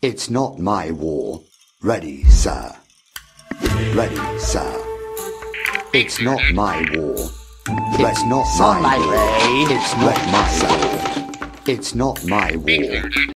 It's not my war. Ready, sir. Ready, sir. It's not my war. It's not my war. It's not my war. It's not my war.